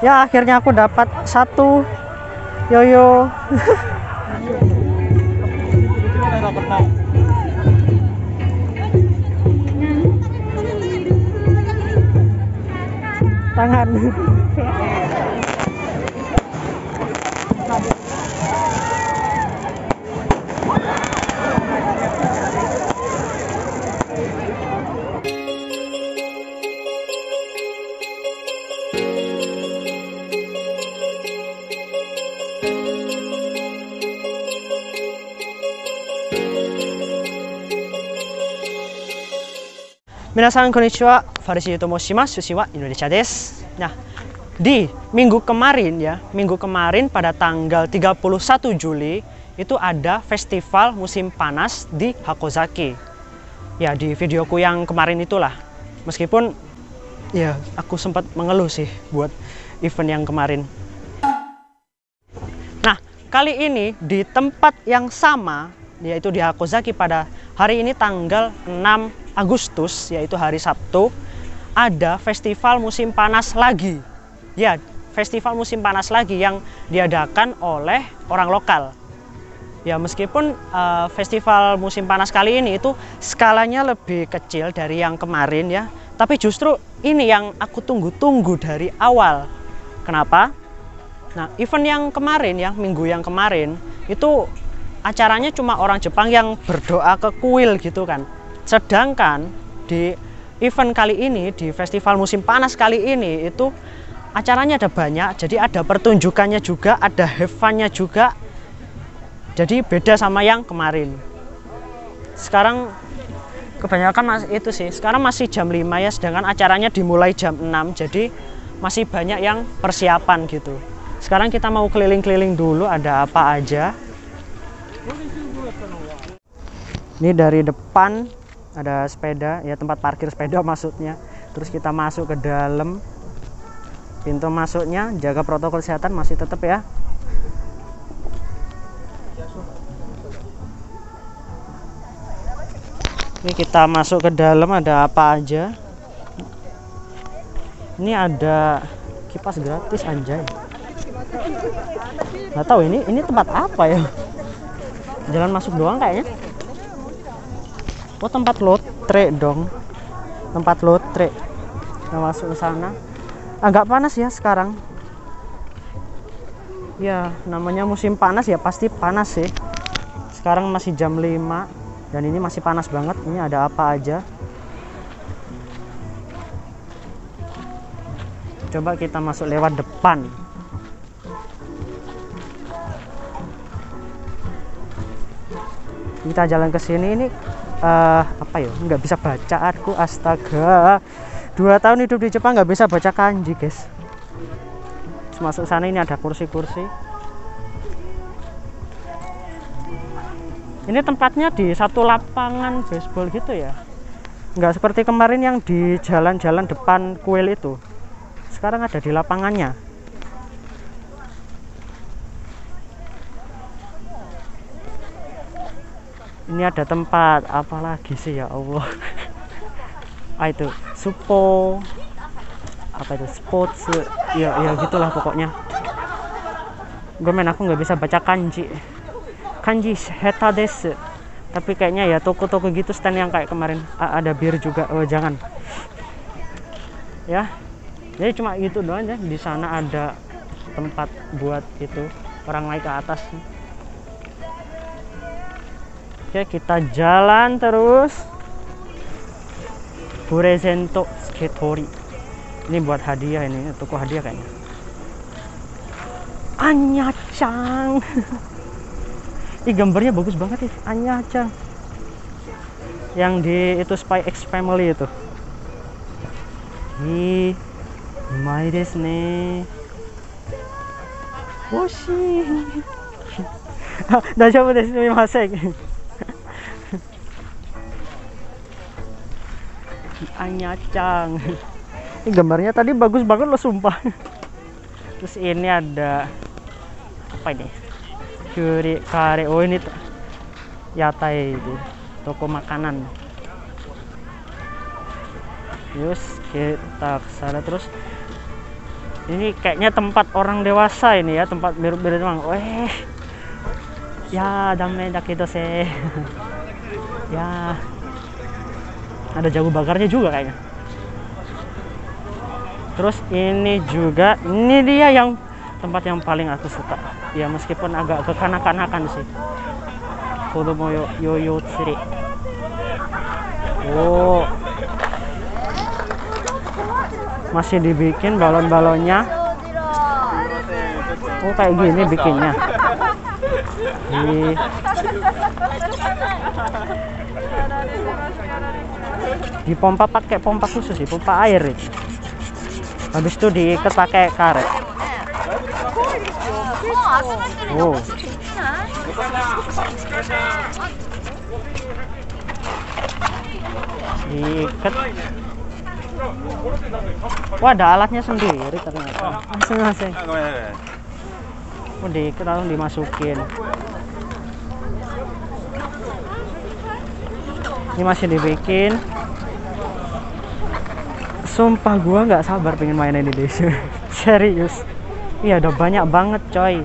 Ya akhirnya aku dapat satu yoyo. Tangan. Wa Indonesia des. Nah, di minggu kemarin ya, minggu kemarin pada tanggal 31 Juli itu ada festival musim panas di Hakozaki. Ya, di videoku yang kemarin itulah. Meskipun ya aku sempat mengeluh sih buat event yang kemarin. Nah, kali ini di tempat yang sama yaitu di Hakozaki pada hari ini tanggal 6 Agustus yaitu hari Sabtu ada festival musim panas lagi. Ya, festival musim panas lagi yang diadakan oleh orang lokal. Ya, meskipun uh, festival musim panas kali ini itu skalanya lebih kecil dari yang kemarin ya, tapi justru ini yang aku tunggu-tunggu dari awal. Kenapa? Nah, event yang kemarin ya, minggu yang kemarin itu acaranya cuma orang Jepang yang berdoa ke kuil gitu kan Sedangkan di event kali ini, di festival musim panas kali ini itu acaranya ada banyak, jadi ada pertunjukannya juga, ada have juga. Jadi beda sama yang kemarin. Sekarang kebanyakan mas itu sih, sekarang masih jam 5 ya, sedangkan acaranya dimulai jam 6, jadi masih banyak yang persiapan gitu. Sekarang kita mau keliling-keliling dulu ada apa aja. Ini dari depan ada sepeda ya tempat parkir sepeda maksudnya. Terus kita masuk ke dalam. Pintu masuknya jaga protokol kesehatan masih tetap ya. Ini kita masuk ke dalam ada apa aja? Ini ada kipas gratis anjay. Nggak tahu ini ini tempat apa ya? Jalan masuk doang kayaknya oh tempat lotre dong. Tempat lotre yang masuk ke sana. Agak panas ya sekarang. Ya namanya musim panas ya pasti panas sih. Sekarang masih jam 5 dan ini masih panas banget. Ini ada apa aja? Coba kita masuk lewat depan. Kita jalan ke sini ini uh, apa ya? Nggak bisa baca aku astaga. Dua tahun hidup di Jepang nggak bisa baca kanji guys. Masuk sana ini ada kursi-kursi. Ini tempatnya di satu lapangan baseball gitu ya. Nggak seperti kemarin yang di jalan-jalan depan kuil itu. Sekarang ada di lapangannya ini ada tempat apalagi sih ya Allah? Ah itu supo apa itu sports ya ya gitulah pokoknya. Gue main aku nggak bisa baca kanji. Kanji heta des. Tapi kayaknya ya toko-toko gitu stand yang kayak kemarin. Ah, ada bir juga. Oh jangan. Ya. Jadi cuma itu doang aja di sana ada tempat buat itu orang naik ke atas Oke, kita jalan terus. Purezento Skatori. Ini buat hadiah ini, toko hadiah kayaknya. Anya-chan. Ih, gambarnya bagus banget nih, Anya-chan. Yang di itu Spy X Family itu. Ih, mai desu ne. Hoshi. 大丈夫ですすみません Anyacang ini gambarnya tadi bagus banget loh sumpah. Terus ini ada apa ini? Curi kare. Oh ini yatai itu toko makanan. Terus kita ke sana terus ini kayaknya tempat orang dewasa ini ya tempat biru-biru doang weh. Ya dame dakido se ya ada jago bakarnya juga kayaknya. Terus ini juga ini dia yang tempat yang paling aku suka. Ya meskipun agak kekanak-kanakan sih. Kodomo yo yoyo tsuri. Oh. Masih dibikin balon-balonnya. Oh kayak gini bikinnya. Di dipompa pakai pompa khusus sih pompa air itu. Habis itu diikat pakai karet. Oh. Diikat. Wah ada alatnya sendiri ternyata. Masing-masing. Oh diikat langsung dimasukin. Ini masih dibikin sumpah gua nggak sabar pengen main ini deh serius iya ada banyak banget coy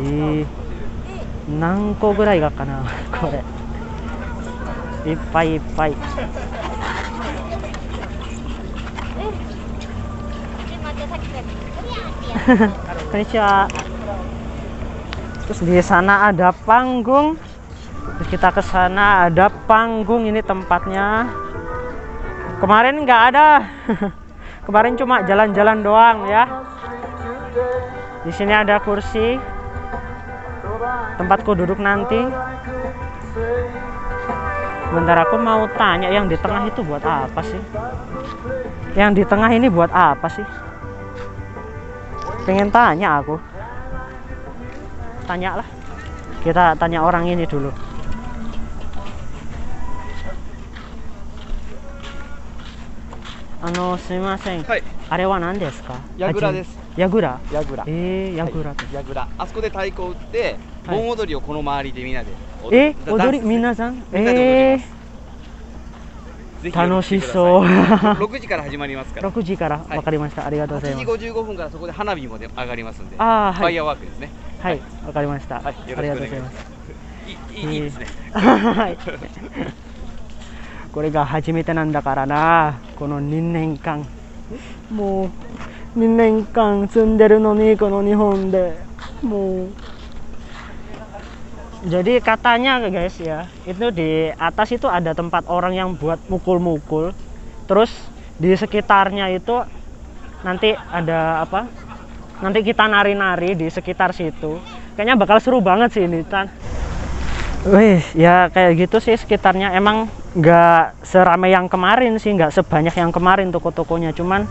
Ih, nangko gurai ga kana kore ippai ippai Konnichiwa. Terus di sana ada panggung. Terus kita ke sana ada panggung ini tempatnya. Kemarin nggak ada. Kemarin cuma jalan-jalan doang ya. Di sini ada kursi. Tempatku duduk nanti. Bentar aku mau tanya yang di tengah itu buat apa sih? Yang di tengah ini buat apa sih? pengen tanya aku tanya lah kita tanya orang ini dulu ano sumimasen はい、あれは何ですか？ヤグラです。ヤグラヤグラ。えー、ヤグラって、ヤグラ。あそこで太鼓を打って、はい。盆踊りをこの周りでみんなでえ？だ踊り？皆さん？みんなで踊りえます。ぜひ楽しそう。6時から始まりますかー、ら。6時から。はい。わかりました、ありがとう8時ございます。55分からそこで花火もで上がりますんで、あーはい。ファイヤーワークですね。はい。わかりました、はい、よありろしくお願いしまがとうございます。す。いいいいいですね。はい。これが初めてなんだからな、この2年間。もう2年間住んでるのに、この日本で。もう。Jadi katanya guys ya, itu di atas itu ada tempat orang yang buat mukul-mukul. Terus di sekitarnya itu nanti ada apa? Nanti kita nari-nari di sekitar situ. Kayaknya bakal seru banget sih ini, Tan. Wih, ya kayak gitu sih sekitarnya. Emang nggak seramai yang kemarin sih, nggak sebanyak yang kemarin toko-tokonya. Cuman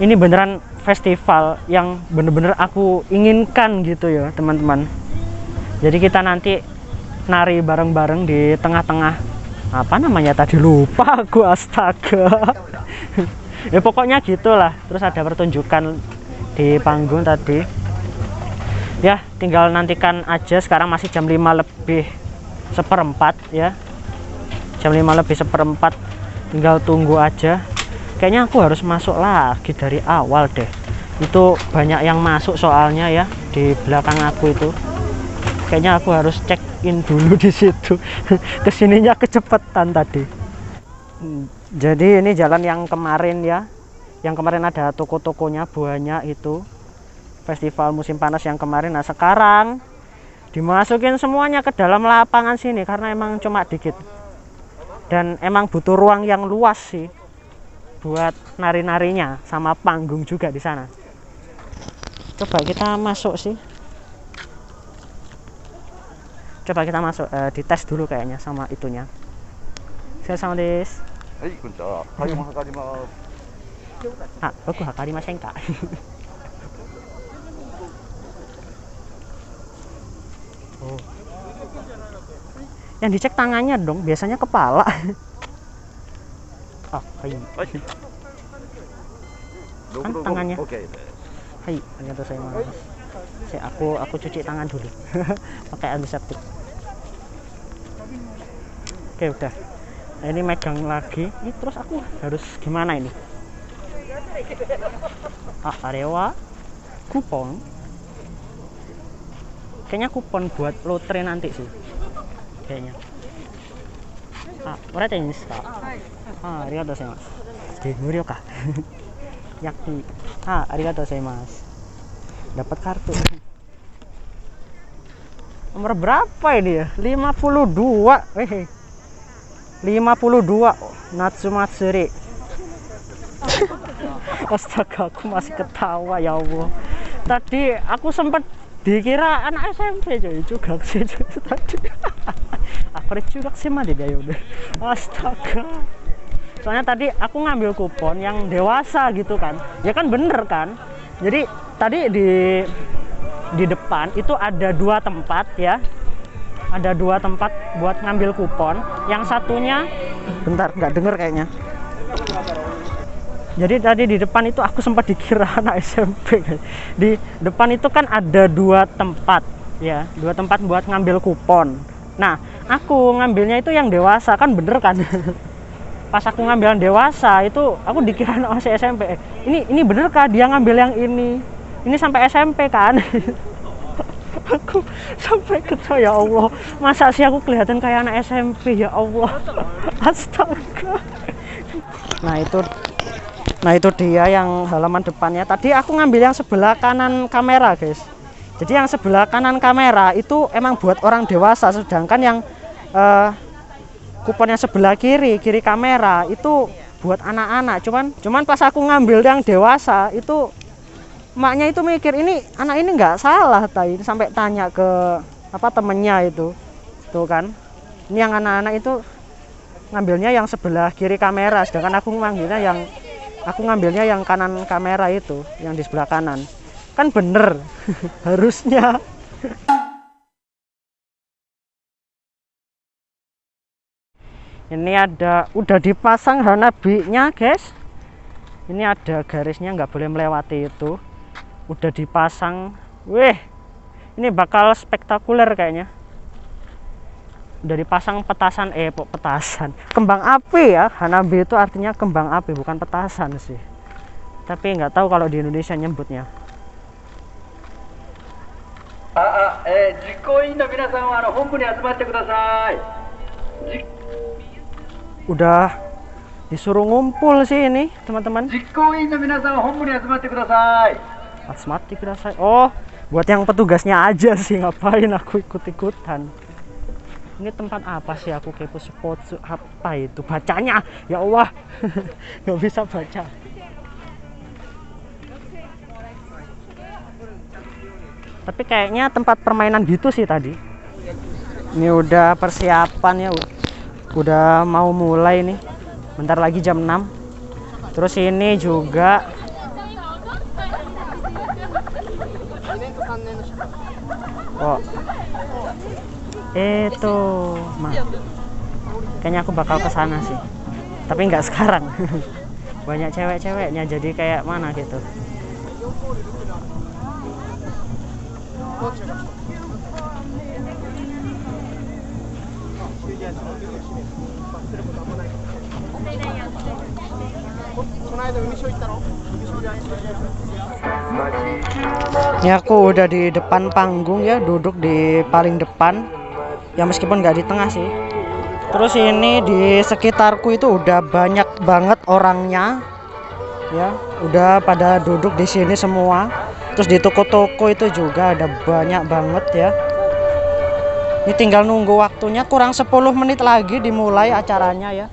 ini beneran festival yang bener-bener aku inginkan gitu ya, teman-teman. Jadi kita nanti nari bareng-bareng di tengah-tengah apa namanya tadi lupa aku astaga. ya pokoknya gitulah. Terus ada pertunjukan di panggung tadi. Ya, tinggal nantikan aja. Sekarang masih jam 5 lebih seperempat ya. Jam 5 lebih seperempat. Tinggal tunggu aja. Kayaknya aku harus masuk lagi dari awal deh. Itu banyak yang masuk soalnya ya di belakang aku itu. Kayaknya aku harus check in dulu di situ. Ke sininya kecepatan tadi. Jadi ini jalan yang kemarin ya. Yang kemarin ada toko-tokonya banyak itu festival musim panas yang kemarin nah sekarang dimasukin semuanya ke dalam lapangan sini karena emang cuma dikit. Dan emang butuh ruang yang luas sih buat nari-narinya sama panggung juga di sana. Coba kita masuk sih. Coba kita masuk uh, dites dulu kayaknya sama itunya. Saya sama des. Ah aku hakari Oh. yang dicek tangannya dong biasanya kepala. Ah hai. Kan tangannya. Oke. Hai ternyata saya malas saya aku aku cuci tangan dulu. Pakai antiseptik. Oke udah. Ini megang lagi. Ini terus aku harus gimana ini? Ah arewa kupon. Kayaknya kupon buat lotre nanti sih. Kayaknya. Ah, berarti ini Kak. Ah, arigatou gozaimasu. Di murio kah? Yaki. Ah, arigatou gozaimasu. Dapat kartu. Nomor berapa ini ya? 52. Weh. 52 Natsumatsuri. Astaga, aku masih ketawa ya Allah. Tadi aku sempat dikira anak SMP coy juga sih tadi. aku juga sih mah dia udah. Astaga. Soalnya tadi aku ngambil kupon yang dewasa gitu kan. Ya kan bener kan? Jadi tadi di di depan itu ada dua tempat ya. Ada dua tempat buat ngambil kupon. Yang satunya bentar nggak denger kayaknya. Jadi tadi di depan itu aku sempat dikira anak SMP. Di depan itu kan ada dua tempat ya, dua tempat buat ngambil kupon. Nah, aku ngambilnya itu yang dewasa kan bener kan? Pas aku ngambil yang dewasa itu aku dikira anak masih SMP. Eh, Ini ini bener kah dia ngambil yang ini? Ini sampai SMP kan? aku sampai ketawa ya Allah masa sih aku kelihatan kayak anak SMP ya Allah astaga nah itu nah itu dia yang halaman depannya. Tadi aku ngambil yang sebelah kanan kamera guys. Jadi yang sebelah kanan kamera itu emang buat orang dewasa sedangkan yang eh, kupon yang sebelah kiri kiri kamera itu buat anak-anak. Cuman cuman pas aku ngambil yang dewasa itu maknya itu mikir ini anak ini nggak salah tadi sampai tanya ke apa temennya itu. Tuh kan. Ini yang anak-anak itu ngambilnya yang sebelah kiri kamera sedangkan aku ngambilnya yang aku ngambilnya yang kanan kamera itu yang di sebelah kanan. Kan bener harusnya. Ini ada udah dipasang hanabinya guys. Ini ada garisnya nggak boleh melewati itu. Udah dipasang. Weh ini bakal spektakuler kayaknya dari pasang petasan eh petasan? Kembang api ya hanabi itu artinya kembang api bukan petasan sih. Tapi nggak tahu kalau di Indonesia nyebutnya. Udah disuruh ngumpul sih ini teman-teman. Oh, buat yang petugasnya aja sih ngapain aku ikut-ikutan. Ini tempat apa sih aku kepo sports apa itu bacanya? Ya Allah, nggak bisa baca. Tapi kayaknya tempat permainan gitu sih tadi. Ini udah persiapan ya, udah mau mulai nih. Bentar lagi jam 6. Terus ini juga Oh. Itu, mah. Kayaknya aku bakal ke sana sih. Tapi nggak sekarang. Banyak cewek-ceweknya jadi kayak mana gitu. Ini aku udah di depan panggung ya, duduk di paling depan. Ya meskipun nggak di tengah sih. Terus ini di sekitarku itu udah banyak banget orangnya. Ya, udah pada duduk di sini semua. Terus di toko-toko itu juga ada banyak banget ya. Ini tinggal nunggu waktunya kurang 10 menit lagi dimulai acaranya ya.